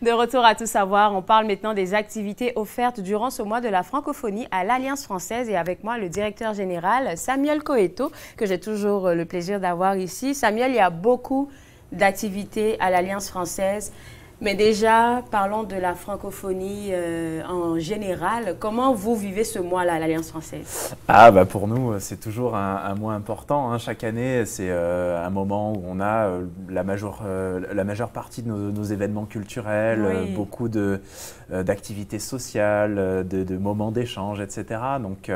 De retour à tout savoir, on parle maintenant des activités offertes durant ce mois de la francophonie à l'Alliance française et avec moi le directeur général Samuel Coeto, que j'ai toujours le plaisir d'avoir ici. Samuel, il y a beaucoup d'activités à l'Alliance française. Mais déjà, parlons de la francophonie euh, en général. Comment vous vivez ce mois-là à l'Alliance française? Ah, bah pour nous, c'est toujours un, mois important. Hein. Chaque année, c'est euh, un moment où on a euh, la, majeure, la majeure partie de nos, événements culturels, beaucoup d'activités sociales, de, de moments d'échange, etc. Donc,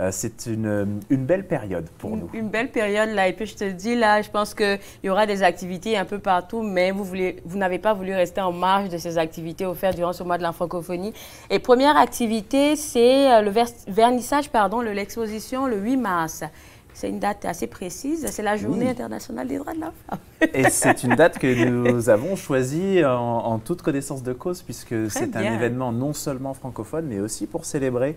euh, c'est une, belle période pour nous. Une belle période là. Et puis je te dis là, je pense qu'il y aura des activités un peu partout, mais vous, vous n'avez pas voulu rester en marge de ces activités offertes durant ce mois de la francophonie. Et première activité, c'est euh, le vernissage pardon, de l'exposition le 8 mars. C'est une date assez précise, c'est la Journée internationale des droits de la femme. Et c'est une date que nous avons choisie en, toute connaissance de cause, puisque c'est un événement non seulement francophone, mais aussi pour célébrer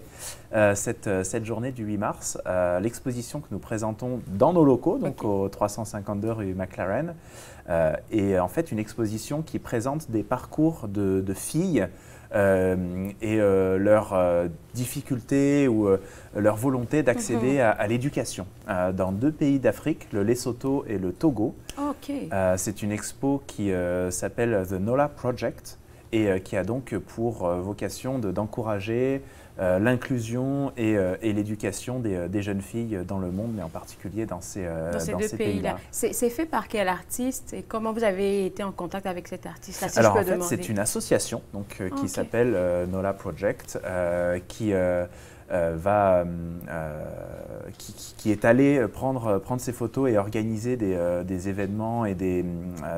euh, cette, euh, cette, journée du 8 mars. Euh, l'exposition que nous présentons dans nos locaux, donc au 352 rue McLaren, est en fait une exposition qui présente des parcours de, de filles euh, et euh, leur euh, difficulté ou leur volonté d'accéder mhm. à, l'éducation dans deux pays d'Afrique, le Lesotho et le Togo. C'est une expo qui s'appelle The NOLA Project et qui a donc pour vocation d'encourager euh, l'inclusion et, euh, et l'éducation des, euh, des, jeunes filles dans le monde, mais en particulier dans ces, dans ces deux pays-là. c'est fait par quel artiste et comment vous avez été en contact avec cet artiste-là Alors, en fait, c'est une association donc, qui s'appelle NOLA Project, qui va, euh, qui, est allé prendre, prendre ses photos et organiser des, euh, des événements et des,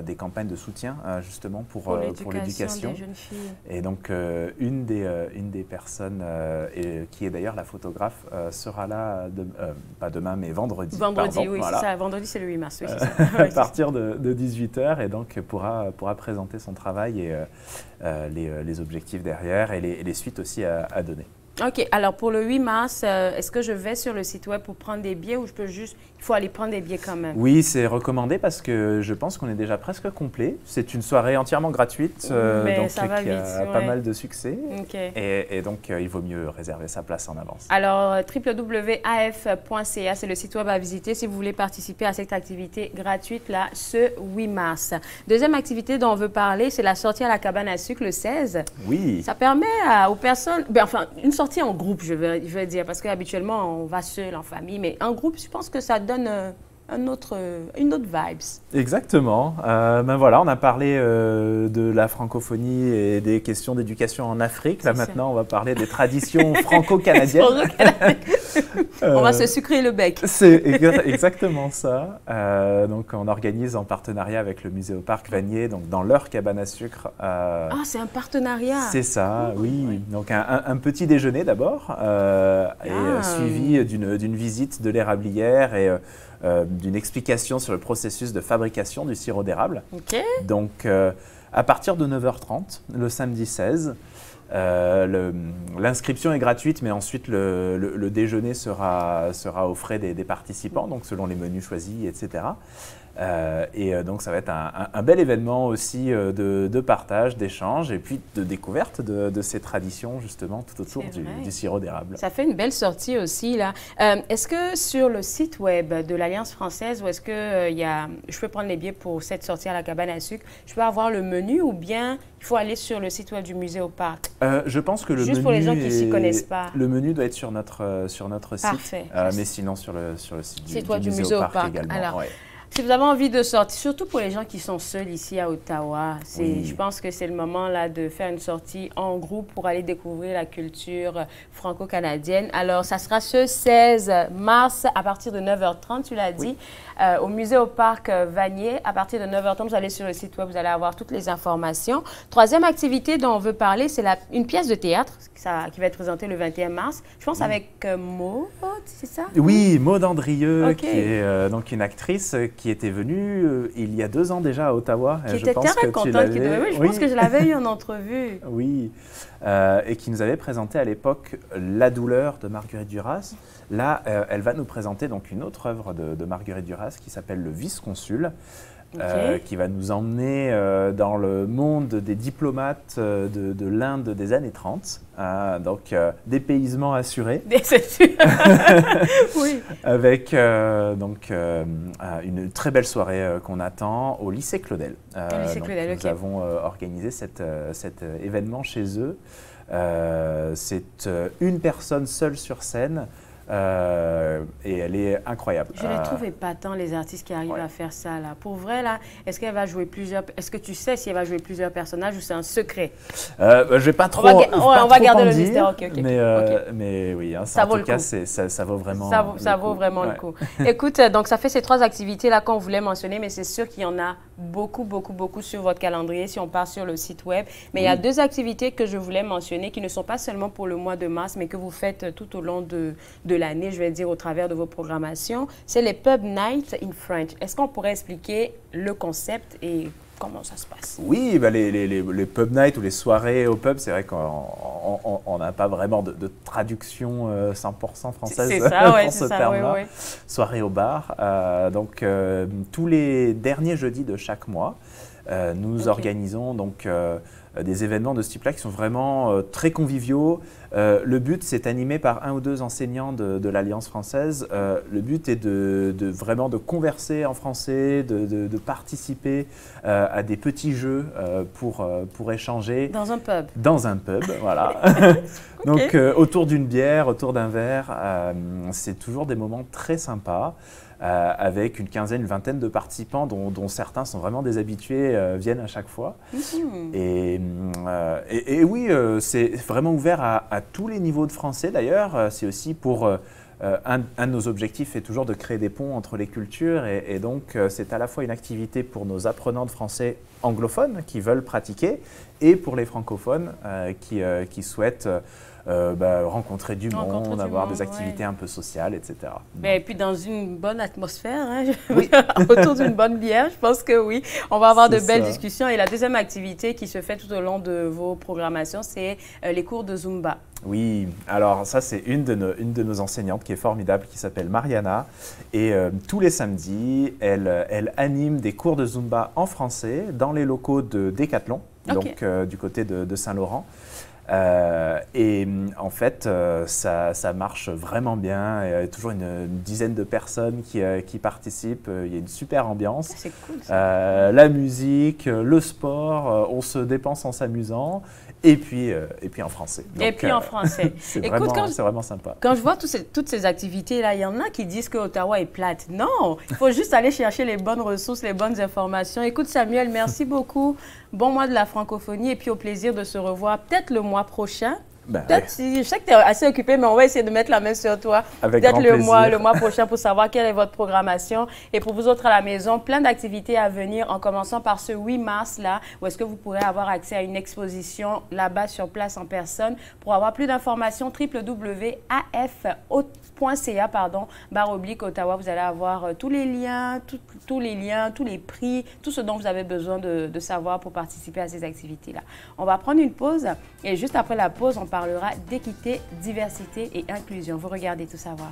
des, campagnes de soutien justement pour, pour l'éducation. Et donc une, des, une des personnes, et, qui est d'ailleurs la photographe, sera là, pas demain, mais vendredi. Vendredi, oui, c'est ça. Vendredi, c'est le 8 mars. Oui, à partir de, de 18h et donc pourra, pourra présenter son travail et les, les, objectifs derrière et les, les suites aussi à, à donner. OK. Alors, pour le 8 mars, euh, est-ce que je vais sur le site web pour prendre des billets ou je peux juste il faut aller prendre des billets quand même? Oui, c'est recommandé parce que je pense qu'on est déjà presque complet. C'est une soirée entièrement gratuite, euh, donc ça va qui a pas mal de succès. Et, donc, euh, il vaut mieux réserver sa place en avance. Alors, euh, www.af.ca, c'est le site web à visiter si vous voulez participer à cette activité gratuite là, ce 8 mars. Deuxième activité dont on veut parler, c'est la sortie à la cabane à sucre le 16. Oui. Ça permet aux personnes, ben, enfin, une sortie en groupe, je veux, je veux dire, parce qu'habituellement, on va seul, en famille, mais en groupe, je pense que ça donne euh, un autre, une autre vibes. Exactement. Euh, ben voilà, on a parlé euh, de la francophonie et des questions d'éducation en Afrique. Là maintenant, on va parler des traditions franco-canadiennes. on va se sucrer le bec. C'est exactement ça. donc, on organise en partenariat avec le musée au parc Vanier, donc dans leur cabane à sucre. ah, c'est un partenariat. C'est ça, oh, oui. Donc un, petit déjeuner d'abord, et ah. suivi d'une visite de l'érablière et euh, d'une explication sur le processus de fabrication du sirop d'érable. Donc, euh, à partir de 9h30, le samedi 16, euh, L'inscription est gratuite, mais ensuite le, déjeuner sera, sera aux frais des, des, participants, donc selon les menus choisis, etc. Euh, et euh, donc ça va être un, bel événement aussi euh, de, partage, d'échange et puis de découverte de, ces traditions justement tout autour du, sirop d'érable. Ça fait une belle sortie aussi là. est-ce que sur le site web de l'Alliance française, ou est-ce que y a, je peux prendre les billets pour cette sortie à la cabane à sucre, je peux avoir le menu ou bien il faut aller sur le site web du musée au parc? Je pense que le Juste menu pour les gens qui ne s'y connaissent pas. Le menu doit être sur notre, sur notre site. Parfait. mais sinon sur le, sur le site du, musée, au parc, également. Alors, si vous avez envie de sortir, surtout pour les gens qui sont seuls ici à Ottawa, je pense que c'est le moment là de faire une sortie en groupe pour aller découvrir la culture franco-canadienne. Alors, ça sera ce 16 mars à partir de 9h30, tu l'as dit, euh, au musée au parc Vanier. À partir de 9h30, vous allez sur le site web, vous allez avoir toutes les informations. Troisième activité dont on veut parler, c'est une pièce de théâtre qui va être présentée le 21 mars. Je pense avec euh, Maud, c'est ça? Oui, Maud Andrieux, qui est euh, donc une actrice qui était venue euh, il y a deux ans déjà à Ottawa. Qui était très contente. oui, je pense que je l'avais eu en entrevue. Oui, euh, et qui nous avait présenté à l'époque La douleur de Marguerite Duras. Là, euh, elle va nous présenter donc une autre œuvre de, Marguerite Duras qui s'appelle Le vice-consul. qui va nous emmener dans le monde des diplomates de, de l'Inde des années 30. donc, dépaysement assuré. Oui. Avec donc, une très belle soirée qu'on attend au lycée Claudel. lycée Claudel, Nous avons organisé cette, cet événement chez eux. C'est une personne seule sur scène euh, et elle est incroyable. Je ne les trouve tant les artistes qui arrivent à faire ça là. Pour vrai là, est-ce qu'elle va jouer plusieurs Est-ce que tu sais si elle va jouer plusieurs personnages ou c'est un secret? Euh, bah, Je vais pas trop. On va, on va garder le mystère. Mais, euh, mais oui, hein, ça, en tout cas, ça, ça, vaut vraiment. Ça vaut, ça vaut vraiment le coup. Écoute, donc ça fait ces trois activités là qu'on voulait mentionner, mais c'est sûr qu'il y en a beaucoup, beaucoup, beaucoup sur votre calendrier si on part sur le site web. Mais il y a deux activités que je voulais mentionner qui ne sont pas seulement pour le mois de mars, mais que vous faites tout au long de, de l'année, je vais dire, au travers de vos programmations. C'est les Pub Nights in French. Est-ce qu'on pourrait expliquer le concept et comment ça se passe Oui, bah les, les, les, pub nights ou les soirées au pub, c'est vrai qu'on n'a pas vraiment de, traduction 100% euh, française c'est ça, ouais, ce terme-là. Soirée au bar. Euh, donc, euh, tous les derniers jeudis de chaque mois, nous organisons donc des événements de ce type-là qui sont vraiment euh, très conviviaux. Euh, le but, c'est animé par un ou deux enseignants de, l'Alliance française. le but est de, vraiment de converser en français, de, participer à des petits jeux pour, pour échanger. Dans un pub. Dans un pub, voilà. Donc autour d'une bière, autour d'un verre, c'est toujours des moments très sympas. Euh, avec une quinzaine, une vingtaine de participants dont, certains sont vraiment des habitués, euh, viennent à chaque fois. Mhm. Euh, et, et, oui, c'est vraiment ouvert à, tous les niveaux de français d'ailleurs. C'est aussi pour... Un, un, de nos objectifs est toujours de créer des ponts entre les cultures et, donc c'est à la fois une activité pour nos apprenants de français anglophones qui veulent pratiquer et pour les francophones qui, qui souhaitent euh, bah, rencontrer du monde, avoir des activités un peu sociales, etc. Mais, et puis dans une bonne atmosphère, hein, autour d'une bonne bière, je pense que oui, on va avoir de belles discussions. Et la deuxième activité qui se fait tout au long de vos programmations, c'est euh, les cours de Zumba. Oui, alors ça c'est une, de nos, une de nos enseignantes qui est formidable, qui s'appelle Mariana. Et euh, tous les samedis, elle, elle anime des cours de Zumba en français dans les locaux de Decathlon, donc du côté de Saint-Laurent. Euh, et mm, en fait, euh, ça, ça, marche vraiment bien. Il y a toujours une, dizaine de personnes qui, euh, qui, participent. Il y a une super ambiance. C'est cool. la musique, le sport, on se dépense en s'amusant. Et puis, et puis en français. et puis en français. c'est vraiment, vraiment, sympa. Quand je vois ces, toutes ces activités-là, il y en a qui disent que Ottawa est plate. Non, il faut juste aller chercher les bonnes ressources, les bonnes informations. Écoute Samuel, merci beaucoup bon mois de la francophonie et puis au plaisir de se revoir peut-être le mois prochain. Ben si, je sais que tu es assez occupé, mais on va essayer de mettre la main sur toi. Peut-être le mois, le mois prochain pour savoir quelle est votre programmation. Et pour vous autres à la maison, plein d'activités à venir, en commençant par ce 8 mars là, où est-ce que vous pourrez avoir accès à une exposition là-bas sur place en personne. Pour avoir plus d'informations, www.af.ca, pardon, barre oblique Ottawa. Vous allez avoir euh, tous les liens, tous les liens, tous les prix, tout ce dont vous avez besoin de, de savoir pour participer à ces activités-là. On va prendre une pause et juste après la pause, parlera d'équité, diversité et inclusion. Vous regardez tout savoir.